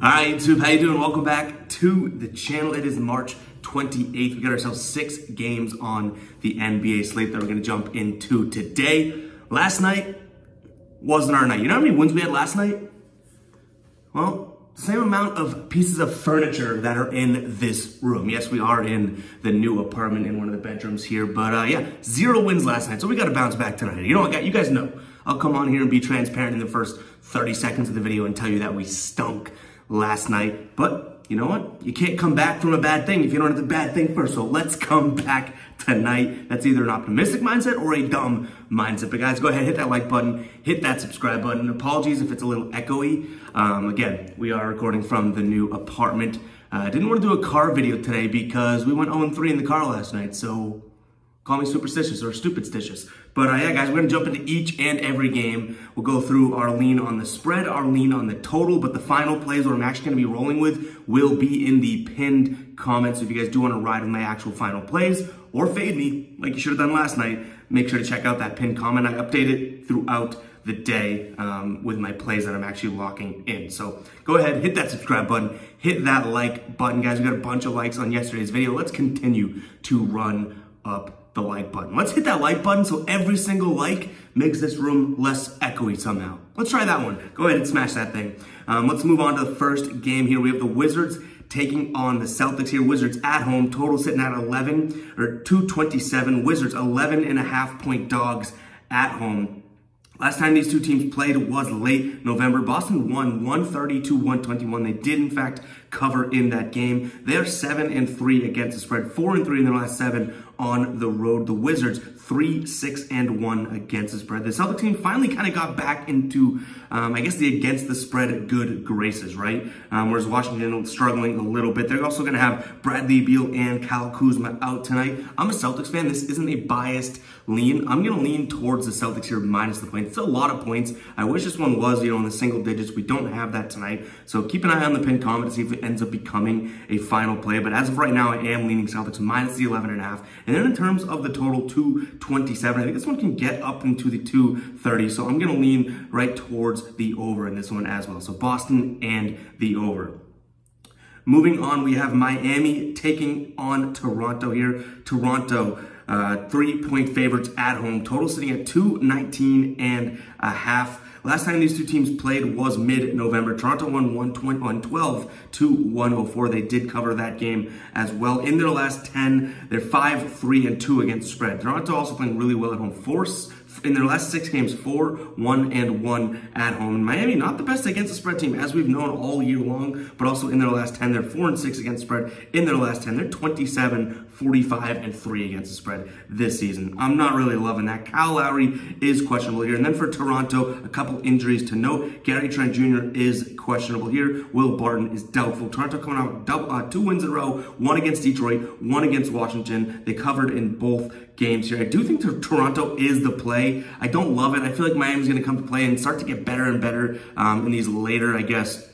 All right, YouTube, how you doing? Welcome back to the channel. It is March 28th. We got ourselves six games on the NBA slate that we're going to jump into today. Last night wasn't our night. You know how many wins we had last night? Well, same amount of pieces of furniture that are in this room. Yes, we are in the new apartment in one of the bedrooms here, but uh, yeah, zero wins last night. So we got to bounce back tonight. You know what, you guys know. I'll come on here and be transparent in the first 30 seconds of the video and tell you that we stunk last night. But you know what? You can't come back from a bad thing if you don't have the bad thing first. So let's come back tonight. That's either an optimistic mindset or a dumb mindset. But guys, go ahead, hit that like button, hit that subscribe button. Apologies if it's a little echoey. Um, again, we are recording from the new apartment. I uh, didn't want to do a car video today because we went 0-3 in the car last night. So Call me superstitious or stupidstitious. But uh, yeah, guys, we're going to jump into each and every game. We'll go through our lean on the spread, our lean on the total, but the final plays what I'm actually going to be rolling with will be in the pinned comments. So if you guys do want to ride with my actual final plays or fade me, like you should have done last night, make sure to check out that pinned comment. I update it throughout the day um, with my plays that I'm actually locking in. So go ahead, hit that subscribe button, hit that like button. Guys, we got a bunch of likes on yesterday's video. Let's continue to run up the like button. Let's hit that like button so every single like makes this room less echoey somehow. Let's try that one. Go ahead and smash that thing. Um, let's move on to the first game here. We have the Wizards taking on the Celtics here. Wizards at home, total sitting at 11 or 227. Wizards 11 and a half point dogs at home. Last time these two teams played was late November. Boston won 130 to 121. They did in fact cover in that game. They're 7 and 3 against the spread, 4 and 3 in their last 7 on the road. The Wizards, 3, 6, and 1 against the spread. The Celtics team finally kind of got back into, um, I guess, the against the spread good graces, right? Um, whereas Washington struggling a little bit. They're also going to have Bradley Beal and Kyle Kuzma out tonight. I'm a Celtics fan. This isn't a biased lean. I'm going to lean towards the Celtics here minus the points. It's a lot of points. I wish this one was, you know, in the single digits. We don't have that tonight. So keep an eye on the pin comment to see if it ends up becoming a final play. But as of right now, I am leaning Celtics minus the 11 and a half. And then in terms of the total 227, I think this one can get up into the 230. So I'm going to lean right towards the over in this one as well. So Boston and the over. Moving on, we have Miami taking on Toronto here. Toronto, uh, three-point favorites at home. Total sitting at 219 and a half. Last time these two teams played was mid-November. Toronto won 112 to 104. They did cover that game as well. In their last 10, they're 5, 3, and 2 against spread. Toronto also playing really well at home. Force in their last six games, four, one, and one at home. And Miami, not the best against the spread team, as we've known all year long, but also in their last 10, they're four and six against spread. In their last 10, they're 27, 45, and three against the spread this season. I'm not really loving that. Kyle Lowry is questionable here. And then for Toronto, a couple injuries to note. Gary Trent Jr. is questionable here. Will Barton is doubtful. Toronto coming out double, uh, two wins in a row, one against Detroit, one against Washington. They covered in both games here. I do think Toronto is the play. I don't love it. I feel like Miami's going to come to play and start to get better and better um, in these later, I guess,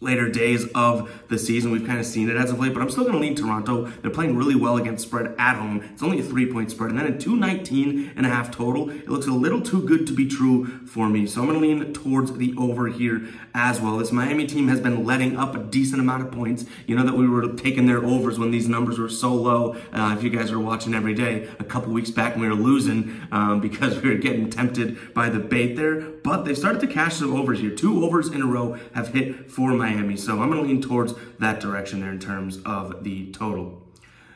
later days of the season. We've kind of seen it as of late, but I'm still going to lean Toronto. They're playing really well against spread at home. It's only a three-point spread. And then at 219 and a half total, it looks a little too good to be true for me. So I'm going to lean towards the over here as well. This Miami team has been letting up a decent amount of points. You know that we were taking their overs when these numbers were so low. Uh, if you guys were watching every day, a couple weeks back we were losing um, because we were getting tempted by the bait there. But they started to cash some overs here. Two overs in a row have hit for. Miami. So I'm going to lean towards that direction there in terms of the total.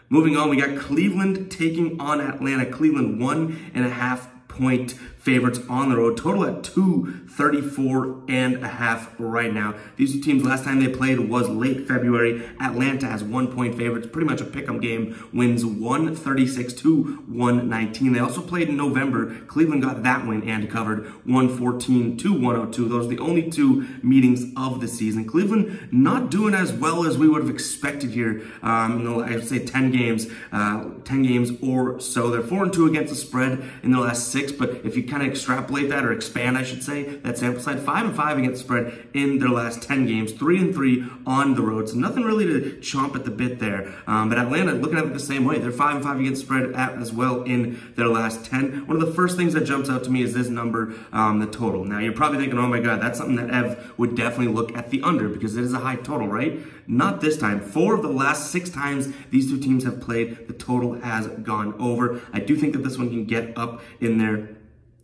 Moving on, we got Cleveland taking on Atlanta. Cleveland one and a half point favorites on the road. Total at 234 and a half right now. These two teams, last time they played was late February. Atlanta has one point favorites, pretty much a pick'em game. Wins 136 to 119. They also played in November. Cleveland got that win and covered 114 to 102. Those are the only two meetings of the season. Cleveland not doing as well as we would have expected here. Um, in the, I would say 10 games, uh, 10 games or so. They're 4 and 2 against the spread in the last six, but if you kind of extrapolate that or expand, I should say, that sample size, five and five against spread in their last 10 games, three and three on the road. So nothing really to chomp at the bit there. Um, but Atlanta, looking at it the same way, they're five and five against spread at, as well in their last 10. One of the first things that jumps out to me is this number, um, the total. Now you're probably thinking, oh my God, that's something that Ev would definitely look at the under because it is a high total, right? Not this time. Four of the last six times these two teams have played, the total has gone over. I do think that this one can get up in there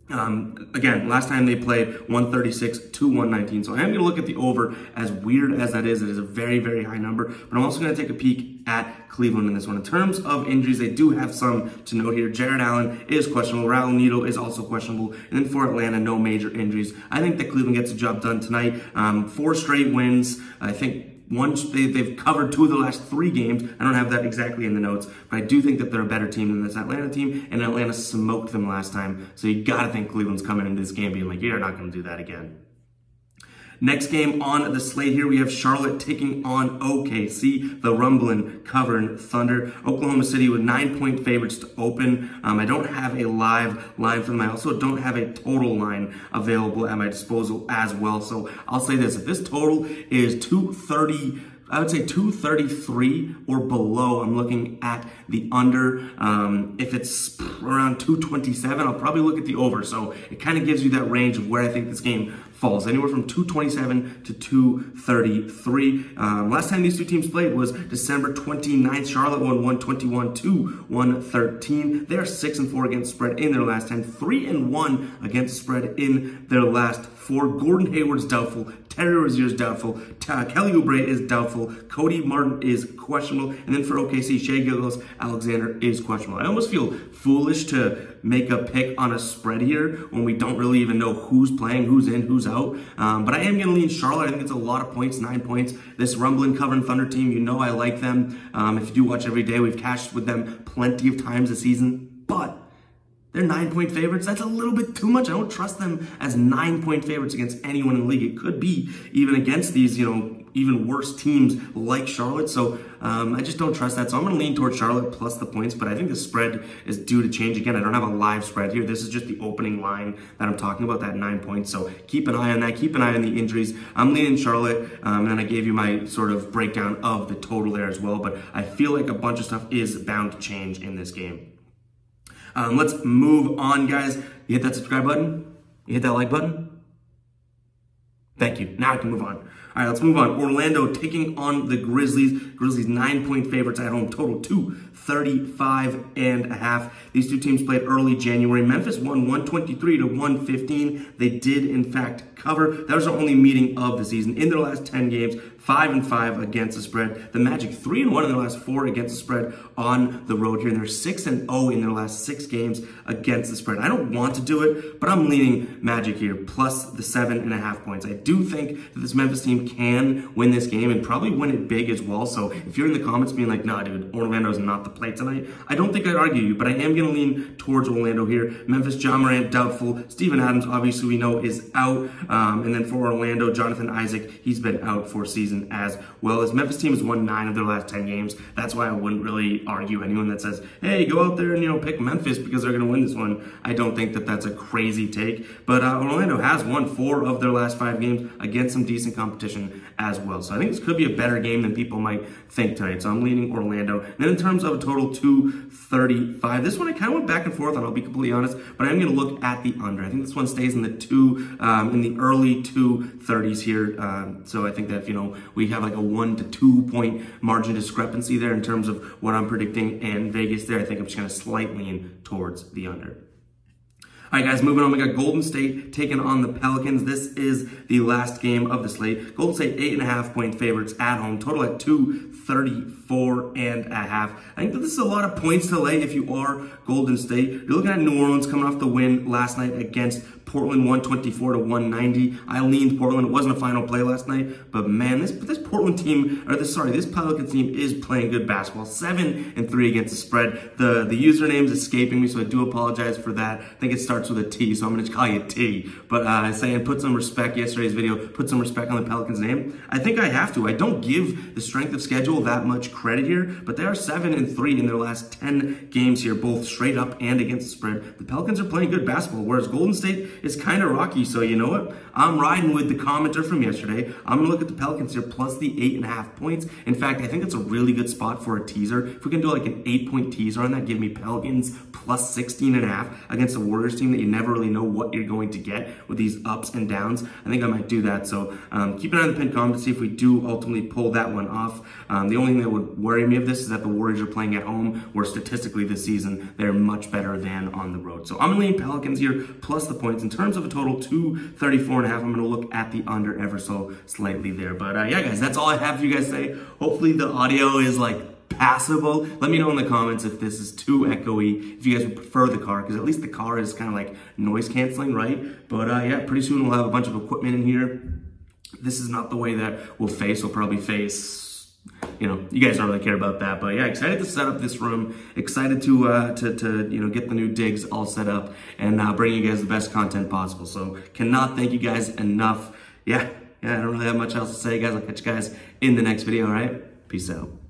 um, again, last time they played 136 to 119. So I am going to look at the over. As weird as that is, it is a very, very high number. But I'm also going to take a peek at Cleveland in this one. In terms of injuries, they do have some to note here. Jarrett Allen is questionable. Raul Neto is also questionable. And then for Atlanta, no major injuries. I think that Cleveland gets the job done tonight. Um, four straight wins. I think once they, they've covered two of the last three games. I don't have that exactly in the notes, but I do think that they're a better team than this Atlanta team, and Atlanta smoked them last time. So you got to think Cleveland's coming into this game being like, you're not going to do that again. Next game on the slate here, we have Charlotte taking on OKC, the rumbling covering Thunder. Oklahoma City with nine point favorites to open. Um, I don't have a live line for them. I also don't have a total line available at my disposal as well. So I'll say this, if this total is 230, I would say 233 or below. I'm looking at the under. Um, if it's around 227, I'll probably look at the over. So it kind of gives you that range of where I think this game falls anywhere from 227 to 233. Um, last time these two teams played was December 29th. Charlotte won 121 to 113. They are 6 and 4 against spread in their last 10, 3 and 1 against spread in their last four. Gordon Hayward's doubtful. Terry Rozier's doubtful. Kelly Oubre is doubtful. Cody Martin is questionable. And then for OKC, Shai Gilgeous-Alexander is questionable. I almost feel foolish to make a pick on a spread here when we don't really even know who's playing, who's in, who's out. Um, but I am going to lean Charlotte. I think it's a lot of points, nine points. This rumbling covering Thunder team, you know I like them. Um, if you do watch every day, we've cashed with them plenty of times this season. But they're nine point favorites. That's a little bit too much. I don't trust them as nine point favorites against anyone in the league. It could be even against these, you know, even worse teams like Charlotte. So um, I just don't trust that. So I'm going to lean towards Charlotte plus the points, but I think the spread is due to change again. I don't have a live spread here. This is just the opening line that I'm talking about, that nine points. So keep an eye on that. Keep an eye on the injuries. I'm leaning Charlotte, um, and then I gave you my sort of breakdown of the total there as well. But I feel like a bunch of stuff is bound to change in this game. Um, let's move on, guys. You hit that subscribe button? You hit that like button? Thank you. Now I can move on. All right, let's move on. Orlando taking on the Grizzlies. Grizzlies nine point favorites at home, total two 35 and a half. These two teams played early January. Memphis won 123 to 115. They did, in fact, cover. That was their only meeting of the season. In their last 10 games, 5 and 5 against the spread. The Magic 3 and 1 in their last 4 against the spread on the road here. And they're 6 and 0 in their last 6 games against the spread. I don't want to do it, but I'm leaning Magic here, plus the 7.5 points. I do think that this Memphis team can win this game and probably win it big as well. So if you're in the comments being like, nah, dude, Orlando's not the play tonight. I don't think I'd argue you, but I am going to lean towards Orlando here. Memphis, Ja Morant, doubtful. Steven Adams, obviously, we know is out. Um, and then for Orlando, Jonathan Isaac, he's been out for season as well. As Memphis team has won nine of their last 10 games. That's why I wouldn't really argue anyone that says, hey, go out there and, you know, pick Memphis because they're going to win this one. I don't think that that's a crazy take. But uh, Orlando has won four of their last five games against some decent competition as well. So I think this could be a better game than people might think tonight. So I'm leaning Orlando. And then in terms of a total 235, this one I kind of went back and forth on, I'll be completely honest, but I'm going to look at the under. I think this one stays in the two, um, in the early 230s here. Um, so I think that, you know, we have like a one to two point margin discrepancy there in terms of what I'm predicting and Vegas there. I think I'm just going to slightly lean towards the under. All right, guys, moving on. We got Golden State taking on the Pelicans. This is the last game of the slate. Golden State, eight and a half point favorites at home. Total at 234 and a half. I think that this is a lot of points to lay if you are Golden State. You're looking at New Orleans coming off the win last night against Portland 124 to 190. I leaned Portland. It wasn't a final play last night, but man, this this Portland team, or this sorry, this Pelicans team is playing good basketball. Seven and three against the spread. The the username's escaping me, so I do apologize for that. I think it starts with a T, so I'm gonna call you T. But uh, saying put some respect. Yesterday's video put some respect on the Pelicans name. I think I have to. I don't give the strength of schedule that much credit here, but they are seven and three in their last ten games here, both straight up and against the spread. The Pelicans are playing good basketball, whereas Golden State is kind of rocky. So you know what? I'm riding with the commenter from yesterday. I'm gonna look at the Pelicans here plus the eight and a half points. In fact, I think it's a really good spot for a teaser. If we can do like an eight point teaser on that, give me Pelicans plus 16 and a half against a Warriors team that you never really know what you're going to get with these ups and downs. I think I might do that. So um, keep an eye on the pinned comment to see if we do ultimately pull that one off. Um, the only thing that would worry me of this is that the Warriors are playing at home, where statistically this season they're much better than on the road. So I'm gonna lean Pelicans here plus the points. In terms of a total 234 and a half, I'm gonna look at the under ever so slightly there. But uh, yeah, guys, that's all I have for you guys today. Hopefully the audio is like passable. Let me know in the comments if this is too echoey, if you guys would prefer the car, because at least the car is kind of like noise canceling, right? But uh, yeah, pretty soon we'll have a bunch of equipment in here. This is not the way that we'll face. We'll probably face you know, you guys don't really care about that, but yeah, excited to set up this room. Excited to uh, to to you know get the new digs all set up and uh, bring you guys the best content possible. So cannot thank you guys enough. Yeah, yeah, I don't really have much else to say, guys. I'll catch you guys in the next video. All right, peace out.